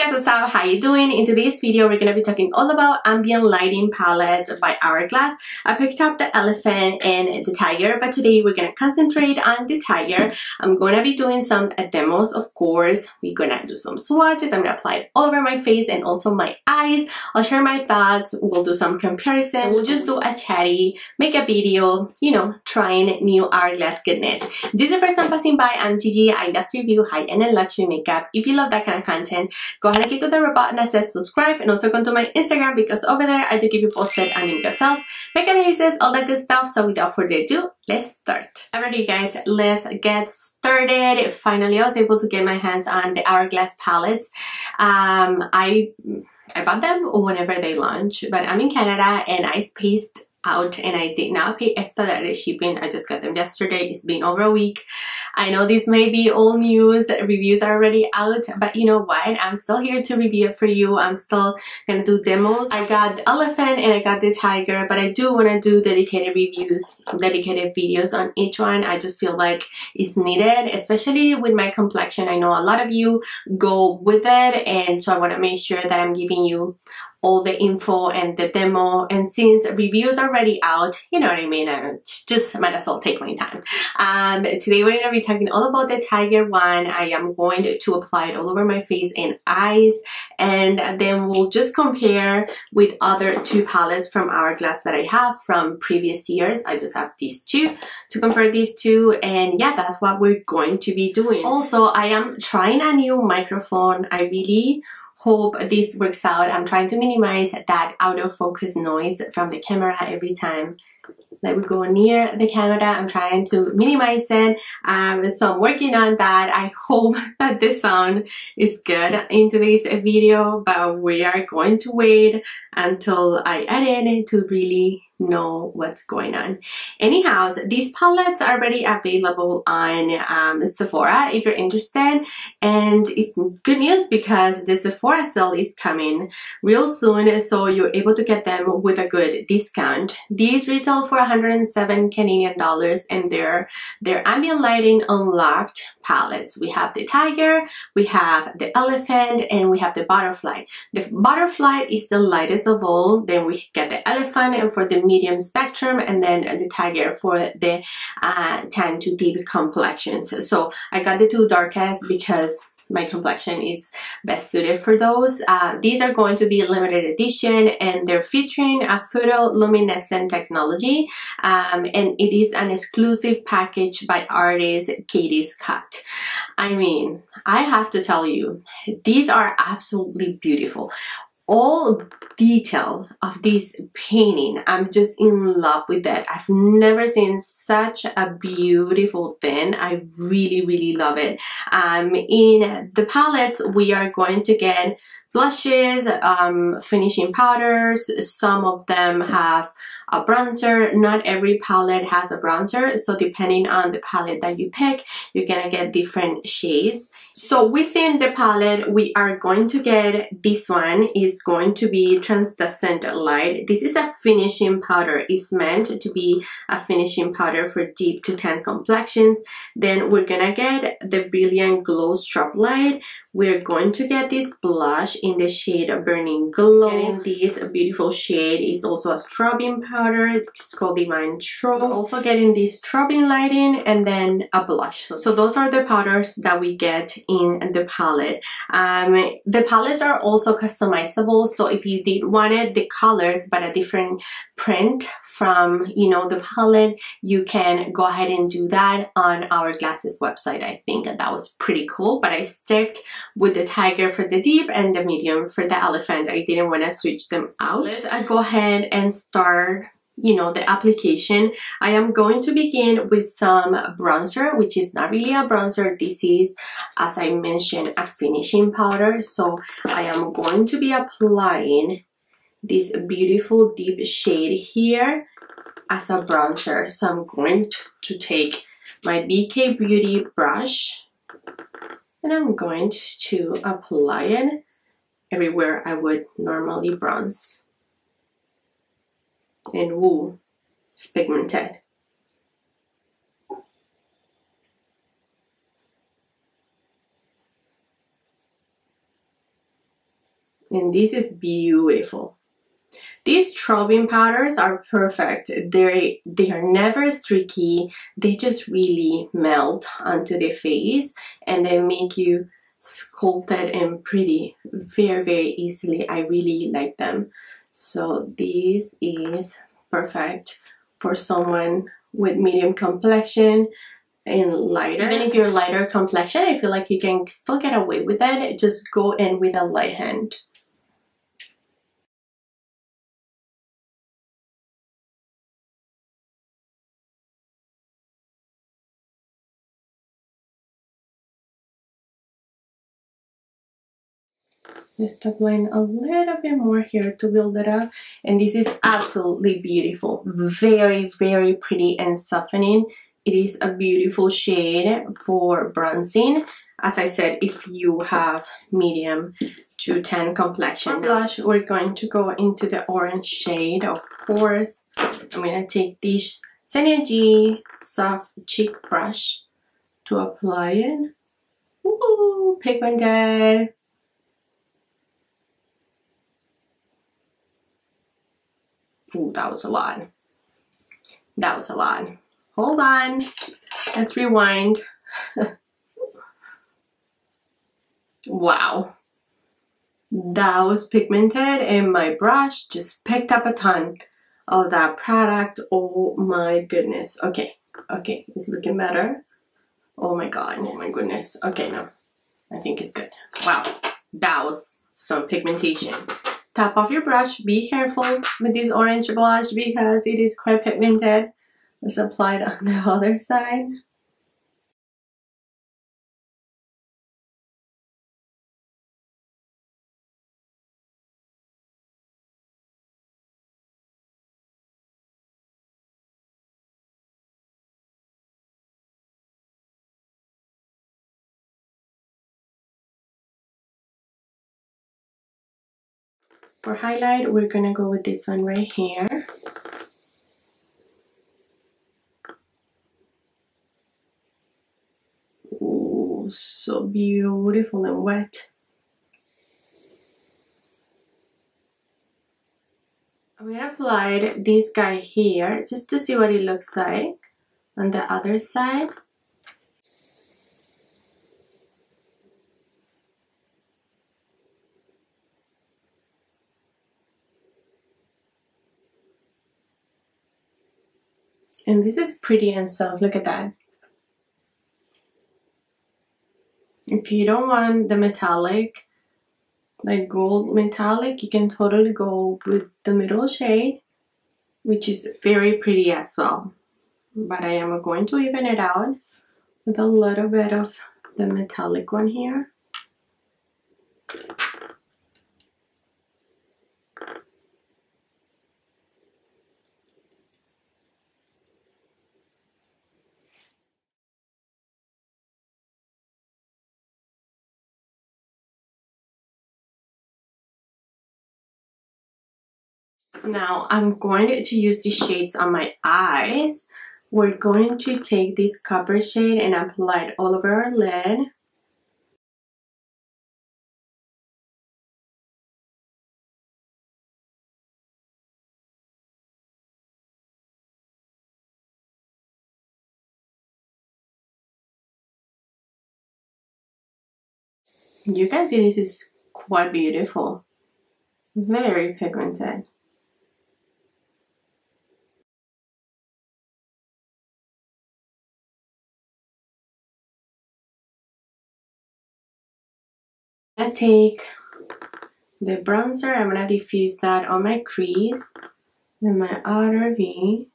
guys what's up? How are you doing? In today's video we're gonna be talking all about ambient lighting palette by hourglass. I picked up the elephant and the tiger but today we're gonna concentrate on the tiger. I'm gonna be doing some demos of course. We're gonna do some swatches. I'm gonna apply it all over my face and also my eyes. I'll share my thoughts. We'll do some comparisons. We'll just do a chatty make a video you know trying new hourglass goodness. This is the first time passing by. I'm gigi. I love to review high-end and luxury makeup. If you love that kind of content go ahead and click on the red button that says subscribe and also come to my Instagram because over there I do keep you posted on new sales, makeup releases, all that good stuff. So without further ado, let's start. Alright you guys, let's get started. Finally I was able to get my hands on the Hourglass palettes. Um, I I bought them whenever they launch, but I'm in Canada and I spaced out and I did not pay expedited shipping. I just got them yesterday. It's been over a week. I know this may be old news. Reviews are already out, but you know what? I'm still here to review it for you. I'm still gonna do demos. I got the elephant and I got the tiger, but I do want to do dedicated reviews, dedicated videos on each one. I just feel like it's needed, especially with my complexion. I know a lot of you go with it and so I want to make sure that I'm giving you all the info and the demo and since reviews are already out you know what I mean I just might as well take my time. Um, today we're going to be talking all about the tiger one. I am going to apply it all over my face and eyes and then we'll just compare with other two palettes from Hourglass that I have from previous years. I just have these two to compare these two and yeah that's what we're going to be doing. Also I am trying a new microphone. I really hope this works out. I'm trying to minimize that out of focus noise from the camera every time that we go near the camera. I'm trying to minimize it. Um, so I'm working on that. I hope that the sound is good in today's video, but we are going to wait until I edit it to really know what's going on. Anyhow, these palettes are already available on um, Sephora if you're interested. And it's good news because the Sephora sale is coming real soon. So you're able to get them with a good discount. These retail for 107 Canadian dollars and they're, they're ambient lighting unlocked palettes. We have the tiger, we have the elephant, and we have the butterfly. The butterfly is the lightest of all. Then we get the elephant and for the medium spectrum and then the tiger for the uh, tan to deep complexions. So I got the two darkest because my complexion is best suited for those. Uh, these are going to be limited edition and they're featuring a photoluminescent technology um, and it is an exclusive package by artist Katie Scott. I mean, I have to tell you, these are absolutely beautiful all detail of this painting i'm just in love with that. I've never seen such a beautiful thing. I really really love it. Um in the palettes we are going to get blushes um finishing powders. Some of them have a bronzer. Not every palette has a bronzer, so depending on the palette that you pick, you're gonna get different shades. So within the palette, we are going to get this one is going to be translucent light. This is a finishing powder. It's meant to be a finishing powder for deep to tan complexions. Then we're gonna get the Brilliant Glow Strobe Light. We're going to get this blush in the shade of Burning Glow. Getting this beautiful shade is also a strobing powder powder. It's called Divine Strobe. Also getting this strobing lighting and then a blush. So, so, those are the powders that we get in the palette. Um, the palettes are also customizable. So if you did wanted the colors but a different print from, you know, the palette, you can go ahead and do that on Hourglass's website. I think that was pretty cool. But I sticked with the tiger for the deep and the medium for the elephant. I didn't want to switch them out. Let's uh, go ahead and start you know, the application, I am going to begin with some bronzer, which is not really a bronzer. This is, as I mentioned, a finishing powder. So I am going to be applying this beautiful deep shade here as a bronzer. So I'm going to take my BK Beauty brush and I'm going to apply it everywhere I would normally bronze and wool is pigmented. and this is beautiful. These strobing powders are perfect. They they are never streaky. They just really melt onto the face and they make you sculpted and pretty very very easily. I really like them so this is perfect for someone with medium complexion and lighter. Even if you're lighter complexion, I feel like you can still get away with it. Just go in with a light hand. Just to applying a little bit more here to build it up. And this is absolutely beautiful. Very very pretty and softening. It is a beautiful shade for bronzing. As I said if you have medium to 10 complexion for blush. we're going to go into the orange shade of course. I'm gonna take this G soft cheek brush to apply it. Ooh, pigmented Ooh, that was a lot. That was a lot. Hold on. Let's rewind. wow. That was pigmented and my brush just picked up a ton of that product. Oh my goodness. Okay. Okay. It's looking better. Oh my god. Oh my goodness. Okay, no. I think it's good. Wow. That was some pigmentation top of your brush. Be careful with this orange blush because it is quite pigmented. Let's apply it on the other side. For highlight, we're gonna go with this one right here. So beautiful and wet. I'm gonna apply this guy here just to see what it looks like on the other side. And this is pretty and soft, look at that. If you don't want the metallic, like gold metallic, you can totally go with the middle shade, which is very pretty as well. But I am going to even it out with a little bit of the metallic one here. Now I'm going to use the shades on my eyes. We're going to take this copper shade and apply it all over our lid. You can see this is quite beautiful. Very pigmented. Take the bronzer, I'm gonna diffuse that on my crease and my outer V.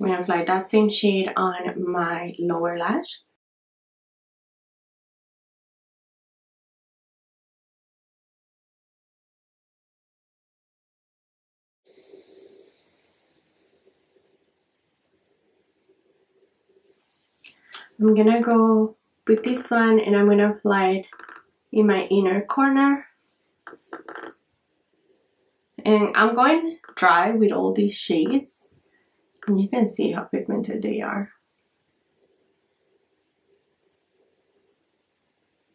I'm gonna apply that same shade on my lower lash. I'm gonna go with this one and I'm to apply it in my inner corner. And I'm going dry with all these shades. And you can see how pigmented they are.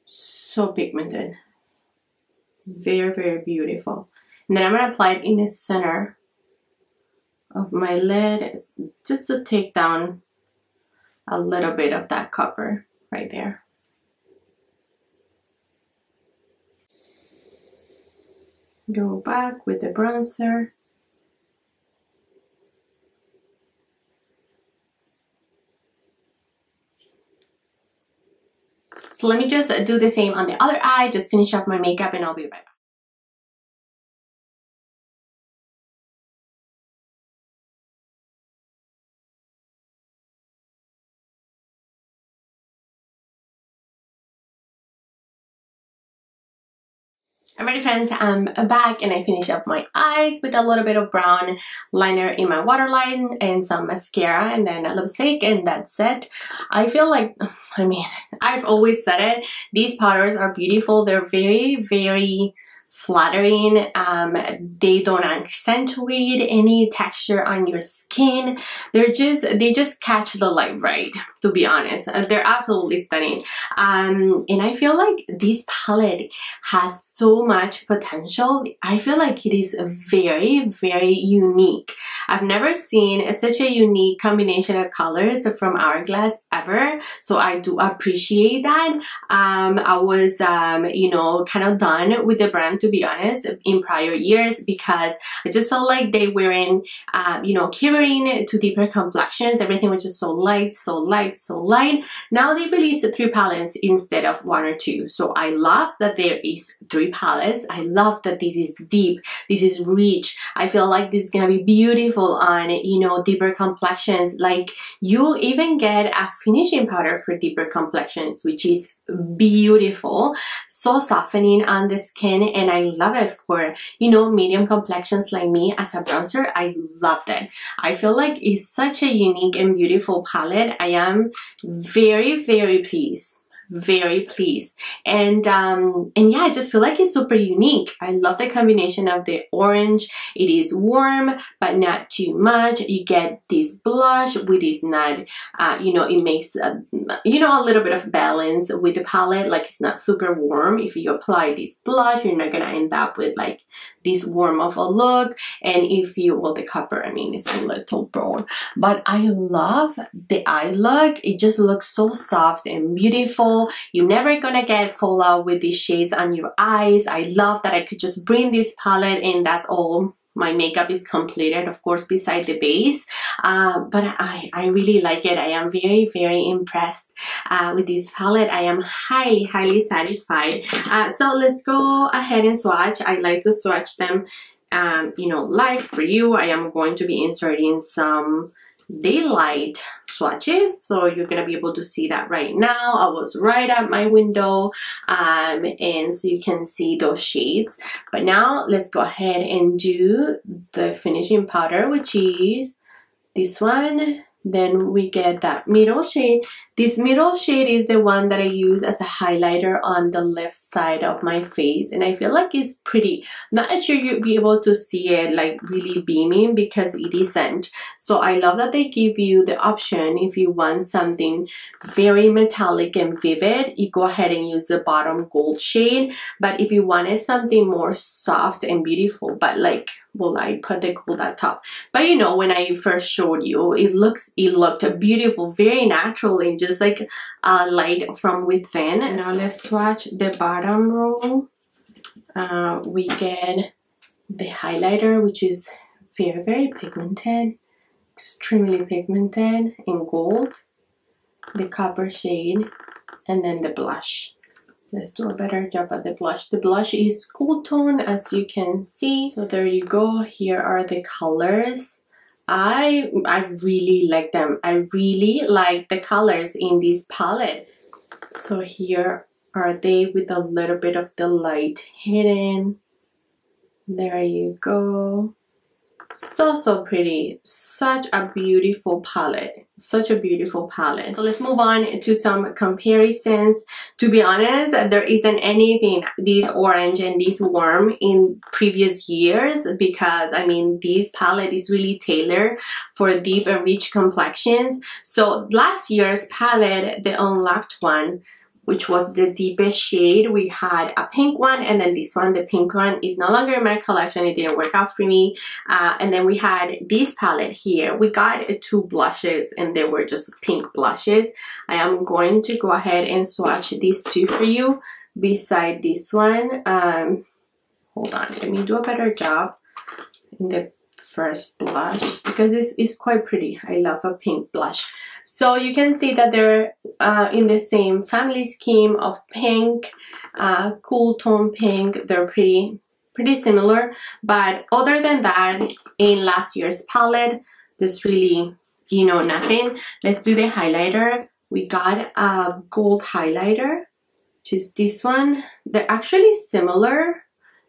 So pigmented. Very, very beautiful. And then I'm to apply it in the center of my lid just to take down a little bit of that copper right there. Go back with the bronzer. So let me just do the same on the other eye, just finish off my makeup and I'll be right back. Alrighty friends, I'm back and I finish up my eyes with a little bit of brown liner in my waterline and some mascara and then a lipstick and that's it. I feel like, I mean, I've always said it, these powders are beautiful. They're very, very flattering. Um, they don't accentuate any texture on your skin. They're just, they just catch the light right, to be honest. Uh, they're absolutely stunning. Um, and I feel like this palette has so much potential. I feel like it is very, very unique. I've never seen such a unique combination of colors from Hourglass ever. So I do appreciate that. Um, I was, um, you know, kind of done with the brand to be honest in prior years because I just felt like they weren't um, you know catering to deeper complexions. Everything was just so light so light so light. Now they released three palettes instead of one or two. So I love that there is three palettes. I love that this is deep this is rich. I feel like this is gonna be beautiful on you know deeper complexions. Like you even get a finishing powder for deeper complexions which is beautiful so softening on the skin and I love it for you know medium complexions like me as a bronzer. I loved it. I feel like it's such a unique and beautiful palette. I am very very pleased very pleased. And um and yeah i just feel like it's super unique. I love the combination of the orange. It is warm but not too much. You get this blush which is not uh you know it makes uh, you know a little bit of balance with the palette. Like it's not super warm. If you apply this blush you're not gonna end up with like this warm of a look and if you well the copper I mean it's a little brown. But I love the eye look. It just looks so soft and beautiful. You're never gonna get fallout with these shades on your eyes. I love that I could just bring this palette and that's all my makeup is completed of course beside the base. Uh, but I, I really like it. I am very very impressed uh, with this palette. I am highly highly satisfied. Uh, so let's go ahead and swatch. I like to swatch them um, you know live for you. I am going to be inserting some daylight swatches so you're gonna be able to see that right now. I was right at my window um, and so you can see those shades. But now let's go ahead and do the finishing powder which is this one. Then we get that middle shade this middle shade is the one that I use as a highlighter on the left side of my face and I feel like it's pretty. Not sure you'll be able to see it like really beaming because it isn't. So I love that they give you the option if you want something very metallic and vivid, you go ahead and use the bottom gold shade. But if you wanted something more soft and beautiful, but like well I put the gold at top. But you know when I first showed you, it looks it looked beautiful, very natural and just just like a light from within. Now let's swatch the bottom row. Uh, we get the highlighter, which is very, very pigmented, extremely pigmented in gold, the copper shade, and then the blush. Let's do a better job at the blush. The blush is cool tone as you can see. So there you go. Here are the colors. I I really like them. I really like the colors in this palette. So here are they with a little bit of the light hidden. There you go. So so pretty. Such a beautiful palette. Such a beautiful palette. So let's move on to some comparisons. To be honest there isn't anything this orange and this warm in previous years because I mean this palette is really tailored for deep and rich complexions. So last year's palette the unlocked one which was the deepest shade. We had a pink one and then this one, the pink one is no longer in my collection. It didn't work out for me. Uh, and then we had this palette here. We got two blushes and they were just pink blushes. I am going to go ahead and swatch these two for you beside this one. Um, hold on, let me do a better job in the first blush because this is quite pretty. I love a pink blush. So you can see that they're uh, in the same family scheme of pink, uh, cool tone pink. They're pretty, pretty similar. But other than that, in last year's palette, there's really, you know, nothing. Let's do the highlighter. We got a gold highlighter, which is this one. They're actually similar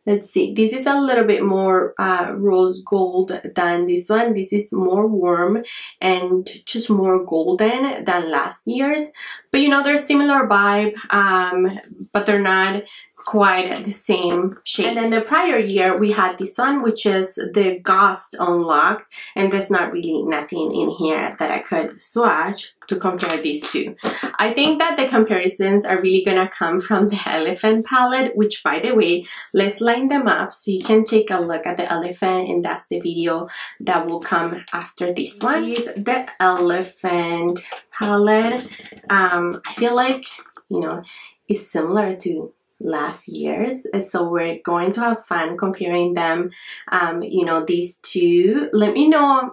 let's see. This is a little bit more uh, rose gold than this one. This is more warm and just more golden than last year's but you know they're similar vibe um, but they're not quite the same shape. And then the prior year we had this one which is the Ghost Unlocked and there's not really nothing in here that I could swatch to compare these two. I think that the comparisons are really gonna come from the elephant palette which by the way let's line them up so you can take a look at the elephant and that's the video that will come after this one. Is the elephant palette. Um, I feel like you know it's similar to last year's so we're going to have fun comparing them um, you know these two let me know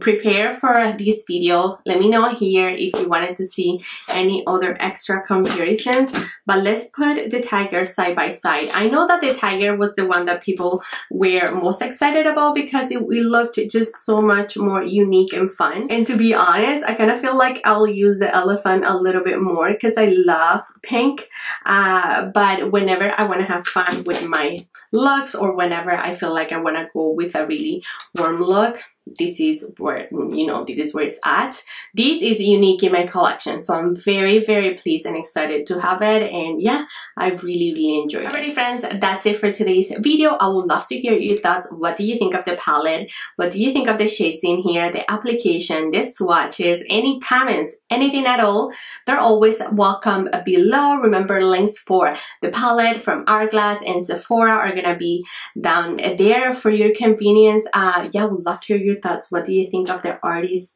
prepare for this video. Let me know here if you wanted to see any other extra comparisons but let's put the tiger side by side. I know that the tiger was the one that people were most excited about because it, it looked just so much more unique and fun. And to be honest I kind of feel like I'll use the elephant a little bit more because I love pink uh, but whenever I want to have fun with my looks or whenever I feel like I want to go with a really warm look this is where you know this is where it's at. This is unique in my collection so i'm very very pleased and excited to have it and yeah i really really enjoyed it. Alrighty friends that's it for today's video. I would love to hear your thoughts. What do you think of the palette? What do you think of the shades in here the application the swatches? Any comments? Anything at all? They're always welcome below. Remember links for the palette from hourglass and sephora are gonna be down there for your convenience. Uh yeah would love to hear your thoughts. What do you think of the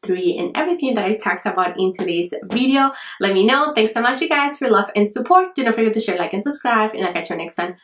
3 and everything that I talked about in today's video? Let me know. Thanks so much, you guys, for love and support. Do not forget to share, like, and subscribe. And I'll catch you next time.